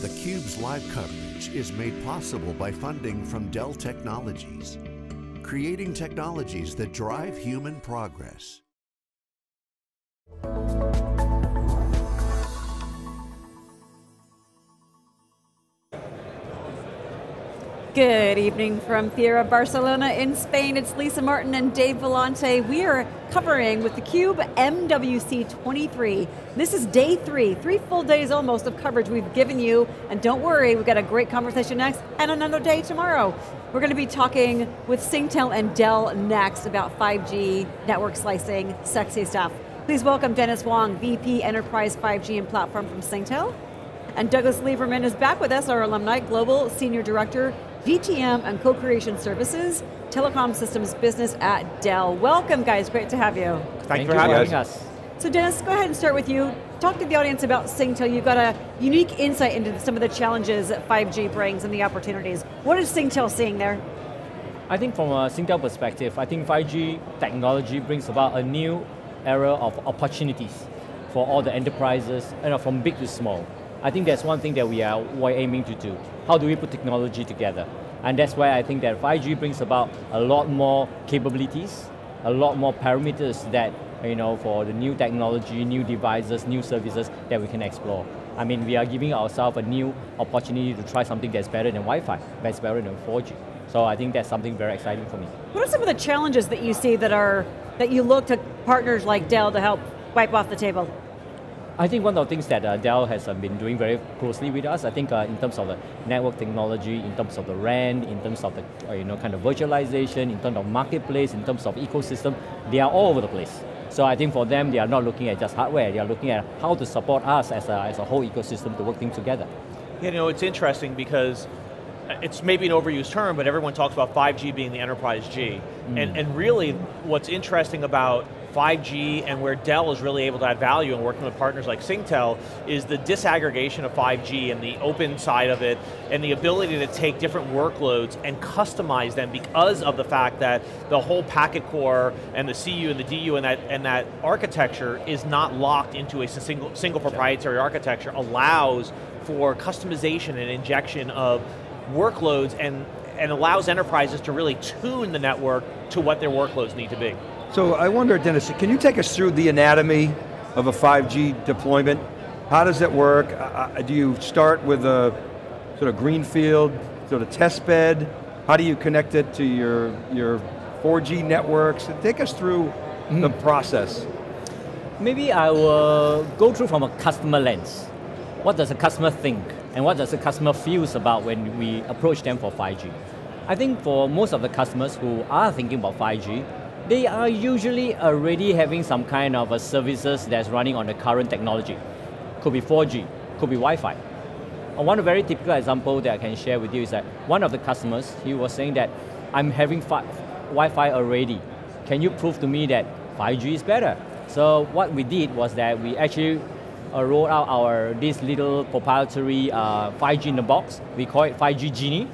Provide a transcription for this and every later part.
theCUBE's live coverage is made possible by funding from Dell Technologies, creating technologies that drive human progress. Good evening from Fira Barcelona in Spain. It's Lisa Martin and Dave Vellante. We are covering with theCUBE MWC 23. This is day three, three full days almost of coverage we've given you. And don't worry, we've got a great conversation next and another day tomorrow. We're going to be talking with Singtel and Dell next about 5G, network slicing, sexy stuff. Please welcome Dennis Wong, VP Enterprise 5G and Platform from Singtel. And Douglas Lieberman is back with us, our alumni, Global Senior Director, GTM and Co-Creation Services, Telecom Systems Business at Dell. Welcome guys, great to have you. Thank, Thank you for having us. So Dennis, go ahead and start with you. Talk to the audience about Singtel. You've got a unique insight into some of the challenges that 5G brings and the opportunities. What is Singtel seeing there? I think from a Singtel perspective, I think 5G technology brings about a new era of opportunities for all the enterprises, you know, from big to small. I think that's one thing that we are we're aiming to do. How do we put technology together? And that's why I think that 5G brings about a lot more capabilities, a lot more parameters that, you know, for the new technology, new devices, new services that we can explore. I mean, we are giving ourselves a new opportunity to try something that's better than Wi-Fi, that's better than 4G. So I think that's something very exciting for me. What are some of the challenges that you see that are, that you look to partners like Dell to help wipe off the table? I think one of the things that uh, Dell has uh, been doing very closely with us, I think uh, in terms of the network technology, in terms of the RAN, in terms of the uh, you know kind of virtualization, in terms of marketplace, in terms of ecosystem, they are all over the place. So I think for them, they are not looking at just hardware, they are looking at how to support us as a, as a whole ecosystem to work things together. You know, it's interesting because it's maybe an overused term, but everyone talks about 5G being the enterprise G. Mm. And, and really, what's interesting about 5G and where Dell is really able to add value and working with partners like Singtel is the disaggregation of 5G and the open side of it and the ability to take different workloads and customize them because of the fact that the whole packet core and the CU and the DU and that, and that architecture is not locked into a single, single proprietary architecture, allows for customization and injection of workloads and, and allows enterprises to really tune the network to what their workloads need to be. So I wonder, Dennis, can you take us through the anatomy of a 5G deployment? How does it work? Do you start with a sort of greenfield, sort of test bed? How do you connect it to your, your 4G networks? Take us through mm. the process. Maybe I will go through from a customer lens. What does a customer think? And what does the customer feels about when we approach them for 5G? I think for most of the customers who are thinking about 5G, they are usually already having some kind of a services that's running on the current technology. Could be 4G, could be Wi-Fi. Uh, one very typical example that I can share with you is that one of the customers, he was saying that, I'm having Wi-Fi already. Can you prove to me that 5G is better? So what we did was that we actually uh, rolled out our this little proprietary uh, 5G in the box. We call it 5G Genie.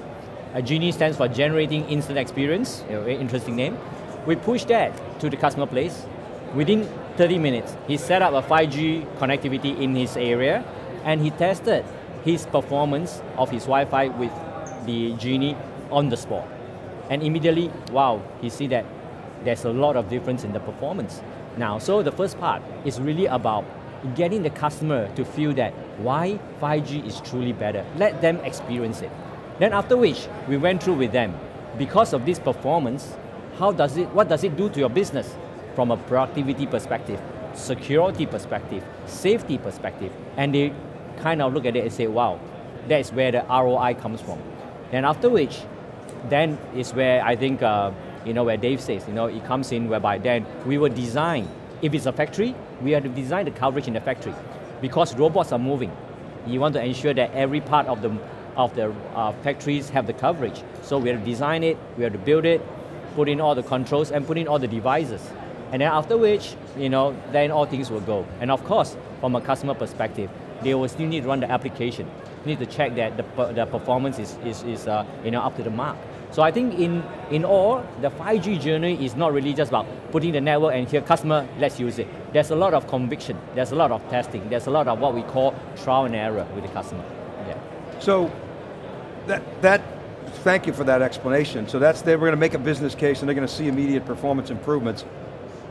A Genie stands for Generating Instant Experience, very interesting name. We pushed that to the customer place. Within 30 minutes, he set up a 5G connectivity in his area and he tested his performance of his Wi-Fi with the Genie on the spot. And immediately, wow, he see that there's a lot of difference in the performance. Now, so the first part is really about getting the customer to feel that why 5G is truly better. Let them experience it. Then after which, we went through with them. Because of this performance, how does it, what does it do to your business from a productivity perspective, security perspective, safety perspective, and they kind of look at it and say, wow, that's where the ROI comes from. And after which, then is where I think, uh, you know, where Dave says, you know, it comes in whereby then we will design, if it's a factory, we have to design the coverage in the factory because robots are moving. You want to ensure that every part of the of the uh, factories have the coverage. So we have to design it, we have to build it, put in all the controls and put in all the devices. And then after which, you know, then all things will go. And of course, from a customer perspective, they will still need to run the application. Need to check that the, the performance is, is, is uh, you know, up to the mark. So I think in, in all, the 5G journey is not really just about putting the network and here, customer, let's use it. There's a lot of conviction, there's a lot of testing, there's a lot of what we call trial and error with the customer. Yeah. So that, that, thank you for that explanation. So that's, they were going to make a business case and they're going to see immediate performance improvements.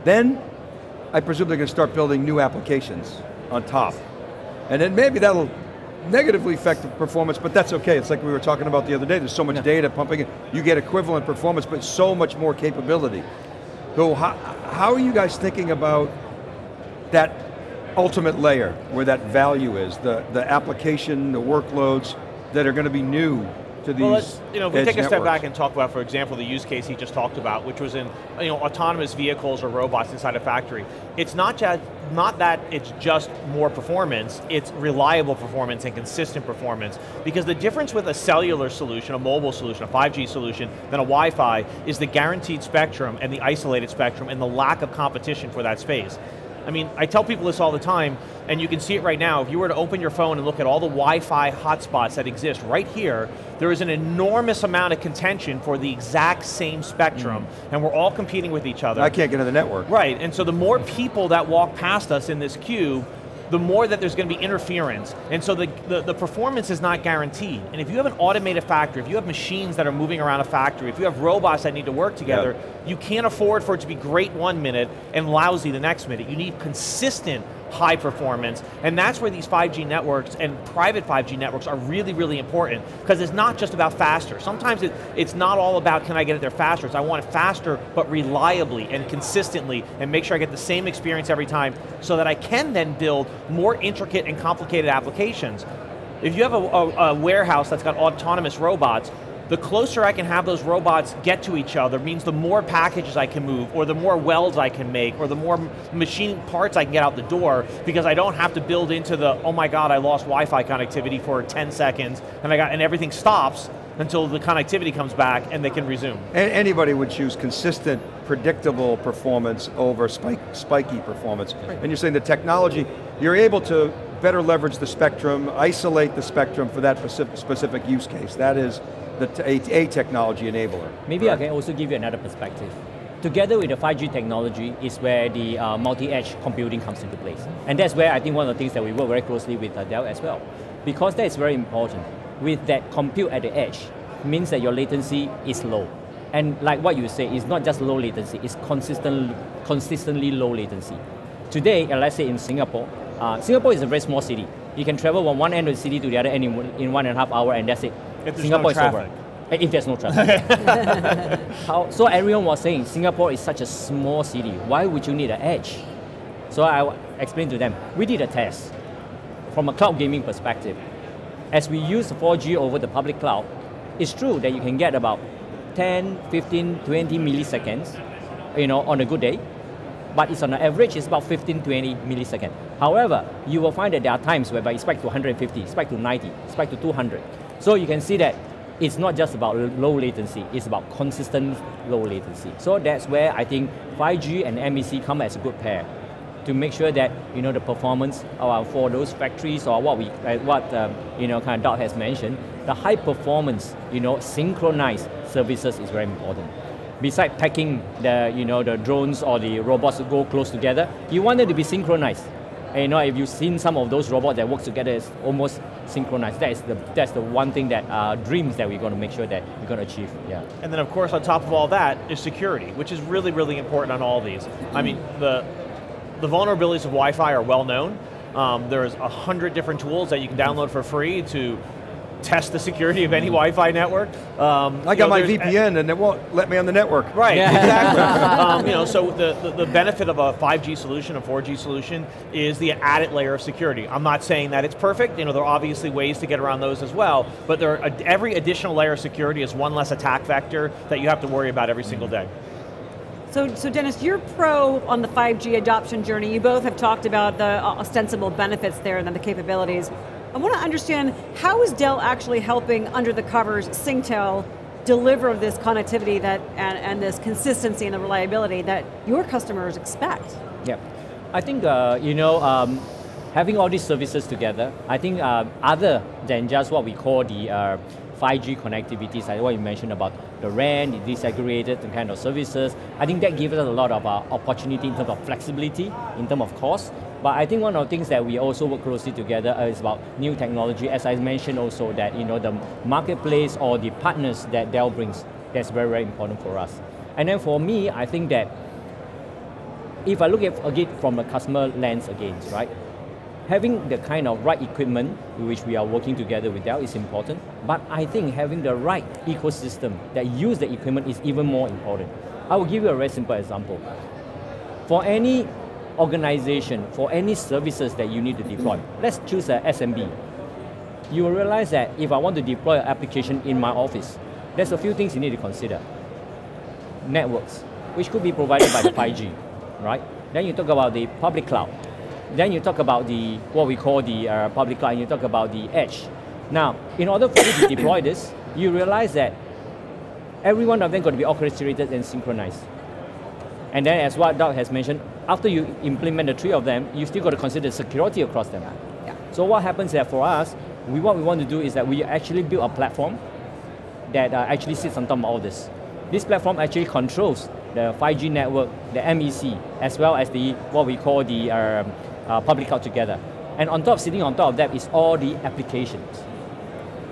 Then, I presume they're going to start building new applications on top. And then maybe that'll negatively affect the performance, but that's okay. It's like we were talking about the other day. There's so much yeah. data pumping in. You get equivalent performance, but so much more capability. So how, how are you guys thinking about that ultimate layer where that value is, the, the application, the workloads that are going to be new to these well, you know, if we take a networks. step back and talk about, for example, the use case he just talked about, which was in you know autonomous vehicles or robots inside a factory. It's not just not that it's just more performance, it's reliable performance and consistent performance. Because the difference with a cellular solution, a mobile solution, a 5G solution, than a Wi-Fi is the guaranteed spectrum and the isolated spectrum and the lack of competition for that space. I mean, I tell people this all the time, and you can see it right now. If you were to open your phone and look at all the Wi-Fi hotspots that exist right here, there is an enormous amount of contention for the exact same spectrum, mm. and we're all competing with each other. I can't get on the network. Right, and so the more people that walk past us in this queue, the more that there's going to be interference. And so the, the, the, performance is not guaranteed. And if you have an automated factory, if you have machines that are moving around a factory, if you have robots that need to work together, you can't afford for it to be great one minute and lousy the next minute. You need consistent high performance, and that's where these 5G networks and private 5G networks are really, really important, because it's not just about faster. Sometimes it, it's not all about can I get it there faster, it's I want it faster, but reliably and consistently, and make sure I get the same experience every time, so that I can then build more intricate and complicated applications. If you have a, a, a warehouse that's got autonomous robots, the closer I can have those robots get to each other means the more packages I can move, or the more welds I can make, or the more machine parts I can get out the door, because I don't have to build into the, oh my god, I lost Wi-Fi connectivity for 10 seconds, and, I got, and everything stops until the connectivity comes back and they can resume. And anybody would choose consistent, predictable performance over spike, spiky performance. Right. And you're saying the technology, you're able to better leverage the spectrum, isolate the spectrum for that specific use case. That is the a, technology enabler. Maybe I can also give you another perspective. Together with the 5G technology is where the uh, multi-edge computing comes into place. And that's where I think one of the things that we work very closely with uh, Dell as well. Because that is very important. With that compute at the edge, means that your latency is low. And like what you say, it's not just low latency, it's consistent, consistently low latency. Today, uh, let's say in Singapore, uh, Singapore is a very small city. You can travel from one end of the city to the other end in, in one and a half hour and that's it. If Singapore no is over. If there's no traffic. How, so everyone was saying Singapore is such a small city. Why would you need an edge? So I explained to them, we did a test from a cloud gaming perspective. As we use 4G over the public cloud, it's true that you can get about 10, 15, 20 milliseconds, you know, on a good day, but it's on an average, it's about 15, 20 milliseconds. However, you will find that there are times whereby it spikes to 150, spikes to 90, spikes to 200. So you can see that it's not just about low latency, it's about consistent low latency. So that's where I think 5G and MEC come as a good pair to make sure that you know the performance for those factories or what we what um, you know kind of Doug has mentioned, the high performance you know synchronized services is very important. Besides packing the you know the drones or the robots to go close together, you want it to be synchronized. And you know, if you've seen some of those robots that work together, it's almost synchronized. That is the that's the one thing that uh, dreams that we're going to make sure that we're going to achieve. Yeah. And then of course on top of all that is security, which is really really important on all these. I mean the the vulnerabilities of Wi-Fi are well known. Um, there's a hundred different tools that you can download for free to test the security of any Wi-Fi network. Um, I got know, my VPN and it won't let me on the network. Right, yeah. exactly. um, you know, so the, the, the, benefit of a 5G solution, a 4G solution, is the added layer of security. I'm not saying that it's perfect, you know, there are obviously ways to get around those as well, but there are, every additional layer of security is one less attack vector that you have to worry about every single day. So, so Dennis, you're pro on the 5G adoption journey. You both have talked about the ostensible benefits there and then the capabilities. I want to understand how is Dell actually helping under the covers Singtel deliver this connectivity that and, and this consistency and the reliability that your customers expect? Yeah, I think uh, you know um, having all these services together. I think uh, other than just what we call the uh, 5G connectivity, like what you mentioned about the RAN, the disaggregated kind of services. I think that gives us a lot of uh, opportunity in terms of flexibility, in terms of cost. But I think one of the things that we also work closely together is about new technology. As I mentioned also that you know the marketplace or the partners that Dell brings, that's very, very important for us. And then for me, I think that if I look at again from a customer lens again, right? Having the kind of right equipment which we are working together with Dell is important, but I think having the right ecosystem that use the equipment is even more important. I will give you a very simple example. For any organization, for any services that you need to deploy, let's choose a SMB. You will realize that if I want to deploy an application in my office, there's a few things you need to consider. Networks, which could be provided by the 5G, right? Then you talk about the public cloud. Then you talk about the what we call the uh, public cloud. And you talk about the edge. Now, in order for you to deploy this, you realize that every one of them got to be orchestrated and synchronized. And then, as what Doug has mentioned, after you implement the three of them, you still got to consider security across them. Yeah. So what happens there for us? We, what we want to do is that we actually build a platform that uh, actually sits on top of all this. This platform actually controls the 5G network, the MEC, as well as the what we call the um, uh, public cloud together. And on top, sitting on top of that is all the applications.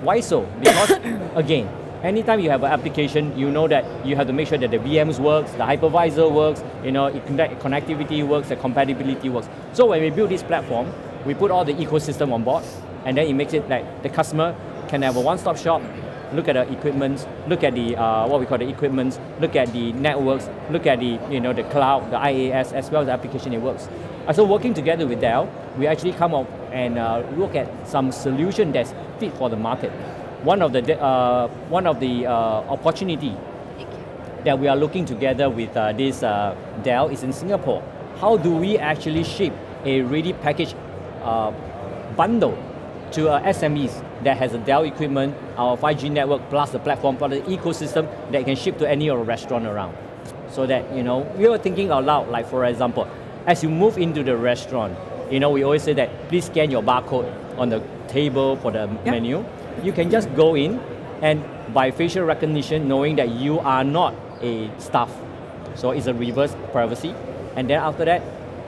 Why so? Because again, anytime you have an application, you know that you have to make sure that the VMs works, the hypervisor works, you know, connect, connectivity works, the compatibility works. So when we build this platform, we put all the ecosystem on board, and then it makes it like the customer can have a one-stop shop, look at the equipment, look at the uh, what we call the equipment, look at the networks, look at the you know the cloud, the IaaS, as well as the application it works. Uh, so working together with Dell, we actually come up and uh, look at some solution that's fit for the market. One of the uh, one of the uh, opportunity that we are looking together with uh, this uh, Dell is in Singapore. How do we actually ship a ready package uh, bundle to uh, SMEs that has a Dell equipment, our 5G network, plus the platform, plus the ecosystem that can ship to any of the restaurant around. So that, you know, we were thinking out loud, like for example, as you move into the restaurant, you know, we always say that please scan your barcode on the table for the Yep. menu. You can just go in and by facial recognition, knowing that you are not a staff. So it's a reverse privacy. And then after that,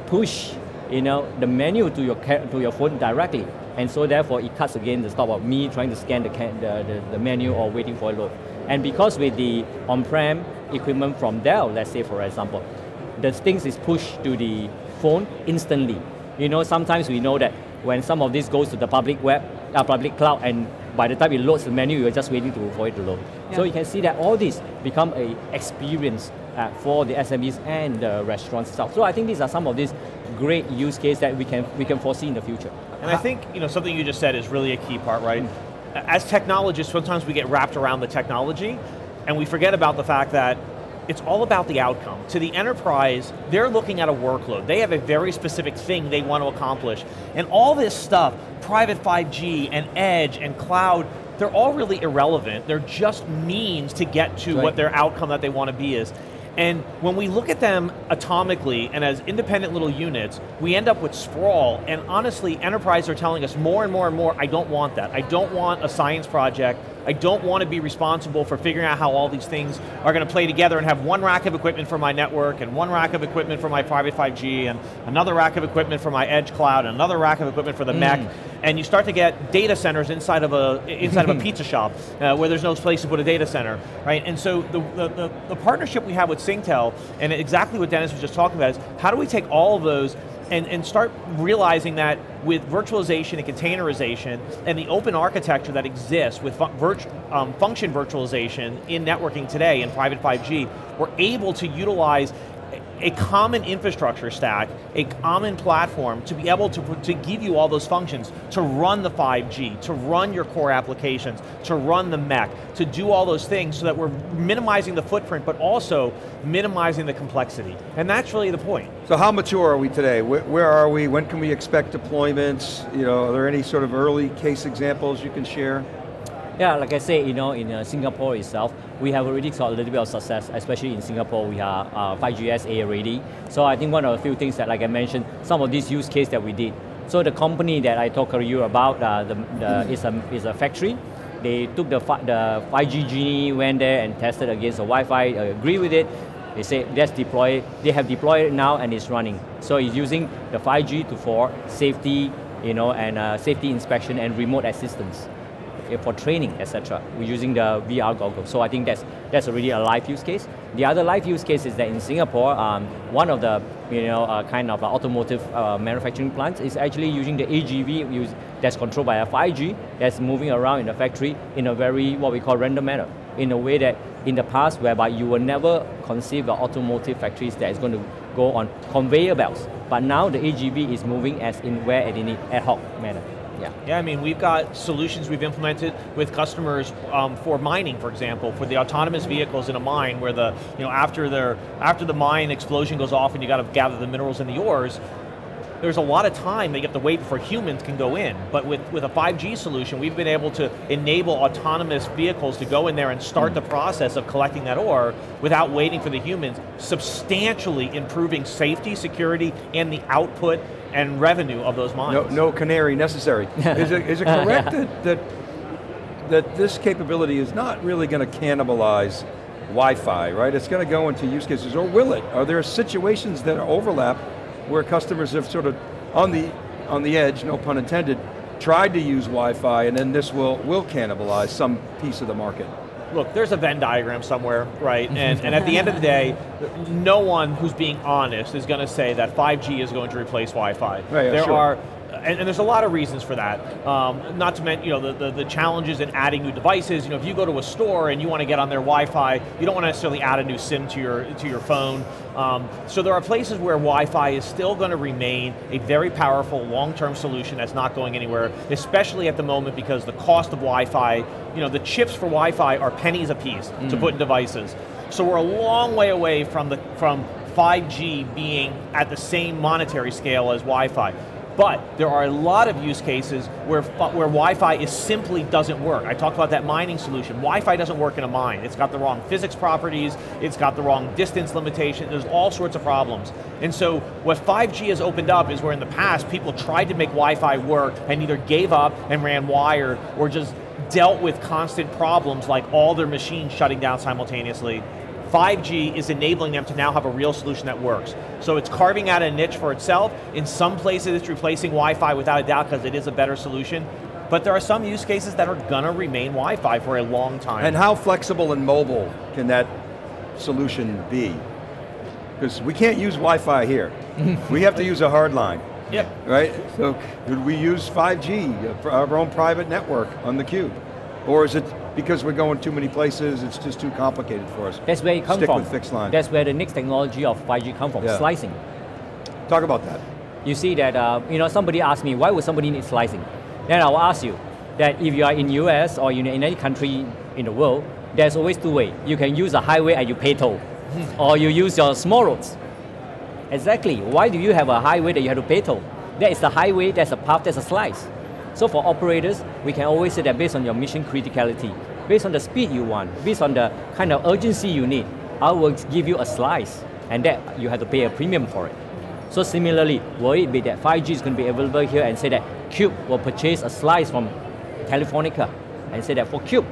push, you know, the menu to your to your phone directly. And so therefore it cuts again the stop of me trying to scan the, the, the, the menu or waiting for a load. And because with the on-prem equipment from Dell, let's say for example, the things is pushed to the phone instantly. You know, sometimes we know that when some of this goes to the public web, uh, public cloud, and by the time it loads the menu, you're just waiting to, for it to load. So you can see that all this become a experience uh, for the SMEs and the restaurants itself. So I think these are some of these great use cases that we can we can foresee in the future. And I think you know something you just said is really a key part, right? As technologists, sometimes we get wrapped around the technology, and we forget about the fact that it's all about the outcome. To the enterprise, they're looking at a workload. They have a very specific thing they want to accomplish, and all this stuff, private 5G and edge and cloud. They're all really irrelevant. They're just means to get to Right. what their outcome that they want to be is. And when we look at them atomically and as independent little units, we end up with sprawl. And honestly, enterprise are telling us more and more and more, I don't want that. I don't want a science project. I don't want to be responsible for figuring out how all these things are going to play together and have one rack of equipment for my network and one rack of equipment for my private 5G and another rack of equipment for my edge cloud and another rack of equipment for the MEC. And you start to get data centers inside of a inside of a pizza shop uh, where there's no place to put a data center, right? And so the, the, the, the partnership we have with Singtel and exactly what Dennis was just talking about is how do we take all of those and, and start realizing that with virtualization and containerization and the open architecture that exists with fu- virt- um, function virtualization in networking today in private 5G, we're able to utilize a common infrastructure stack, a common platform to be able to, to give you all those functions, to run the 5G, to run your core applications, to run the MEC, to do all those things so that we're minimizing the footprint, but also minimizing the complexity. And that's really the point. So how mature are we today? Where, where are we? When can we expect deployments? You know, are there any sort of early case examples you can share? Yeah, like I said, you know, in uh, Singapore itself, we have already got a little bit of success, especially in Singapore, we are uh, 5GSA already. So I think one of the few things that, like I mentioned, some of these use case that we did. So the company that I talked to you about, uh, the, the, is, a, is a factory. they took the, the 5G Genie, went there and tested against the Wi-Fi, uh, agree with it. They say let's deploy it. They have deployed it now and it's running. So it's using the 5G to for safety, you know, and uh, safety inspection and remote assistance for training, etc. We're using the VR goggles. So I think that's that's already a live use case. The other live use case is that in Singapore, um, one of the you know uh, kind of uh, automotive uh, manufacturing plants is actually using the AGV use, that's controlled by a 5G that's moving around in the factory in a very what we call random manner, in a way that in the past whereby you will never conceive of automotive factories that is going to go on conveyor belts. But now the AGV is moving as in where it in ad hoc manner. Yeah. Yeah, I mean, we've got solutions we've implemented with customers um, for mining, for example, for the autonomous vehicles in a mine where the, you know, after their after the mine explosion goes off and you got to gather the minerals and the ores, there's a lot of time that you have to wait before humans can go in. But with, with a 5G solution, we've been able to enable autonomous vehicles to go in there and start the process of collecting that ore without waiting for the humans, substantially improving safety, security, and the output and revenue of those mines. No, no canary necessary. is, it, is it correct that, that, that this capability is not really going to cannibalize Wi-Fi, right? It's going to go into use cases, or will it? Are there situations that overlap where customers have sort of, on the, on the edge, no pun intended, tried to use Wi-Fi and then this will, will cannibalize some piece of the market? look, there's a Venn diagram somewhere, right? Mm-hmm. And, and at the end of the day, no one who's being honest is going to say that 5G is going to replace Wi-Fi. Right, yeah, there sure. are and, and, there's a lot of reasons for that. Um, not to mention, you know, the, the, the, challenges in adding new devices. You know, if you go to a store and you want to get on their Wi-Fi, you don't want to necessarily add a new SIM to your to your phone. Um, so there are places where Wi-Fi is still going to remain a very powerful long-term solution that's not going anywhere, especially at the moment because the cost of Wi-Fi, you know, the chips for Wi-Fi are pennies a piece mm. to put in devices. So we're a long way away from the from 5G being at the same monetary scale as Wi-Fi. But there are a lot of use cases where, where Wi-Fi is simply doesn't work. I talked about that mining solution. Wi-Fi doesn't work in a mine. It's got the wrong physics properties, it's got the wrong distance limitation, there's all sorts of problems. And so what 5G has opened up is where in the past people tried to make Wi-Fi work and either gave up and ran wire or just dealt with constant problems like all their machines shutting down simultaneously 5G is enabling them to now have a real solution that works. So it's carving out a niche for itself. In some places it's replacing Wi-Fi without a doubt because it is a better solution. But there are some use cases that are going to remain Wi-Fi for a long time. And how flexible and mobile can that solution be? Because we can't use Wi-Fi here. we have to use a hard line. Yep. Right? So could we use 5G, uh, our own private network on the cube? Or is it because we're going too many places, it's just too complicated for us. That's where it comes Stick from. with fixed line. That's where the next technology of 5G come from, yeah. slicing. Talk about that. You see that, uh, you know, somebody asked me, why would somebody need slicing? Then I'll ask you, that if you are in US or in any country in the world, there's always two ways. You can use a highway and you pay toll, or you use your small roads. Exactly, why do you have a highway that you have to pay toll? That is the highway, there's a path, there's a slice. So for operators, we can always say that based on your mission criticality, based on the speed you want, based on the kind of urgency you need, I will give you a slice, and that you have to pay a premium for it. So similarly, will it be that 5G is going to be available here and say that Cube will purchase a slice from Telefonica and say that for Cube,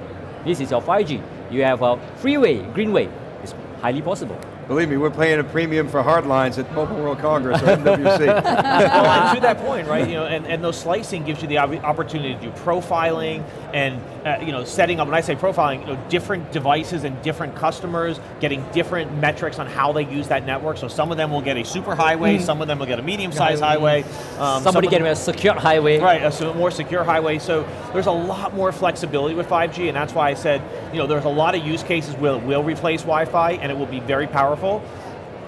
this is your 5G. You have a freeway, greenway. It's highly possible. Believe me, we're paying a premium for hard lines at Mobile World Congress or MWC. well, to that point, right? You know, and, and those slicing gives you the opportunity to do profiling and uh, you know setting up. When I say profiling, you know, different devices and different customers getting different metrics on how they use that network. So some of them will get a super highway, mm. some of them will get a medium-sized highway. Um, Somebody getting a secure highway. Right, a more secure highway. So there's a lot more flexibility with 5G, and that's why I said, you know, there's a lot of use cases where it will replace Wi-Fi, and it will be very powerful powerful.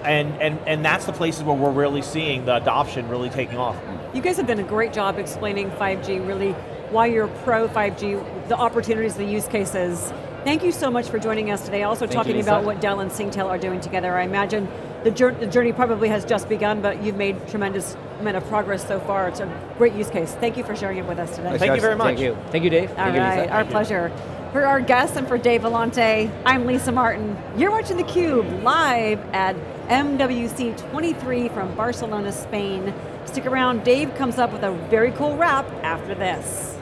And, and, and that's the places where we're really seeing the adoption really taking off. You guys have done a great job explaining 5G, really why you're pro 5G, the opportunities, the use cases. Thank you so much for joining us today. Also Thank talking you, about what Dell and Singtel are doing together. I imagine the journey, the journey probably has just begun, but you've made tremendous amount of progress so far. It's a great use case. Thank you for sharing it with us today. Thank you very much. Thank you. Thank you, Dave. All Thank right, you, our pleasure. For our guests and for Dave Vellante, I'm Lisa Martin. You're watching theCUBE live at MWC 23 from Barcelona, Spain. Stick around, Dave comes up with a very cool wrap after this.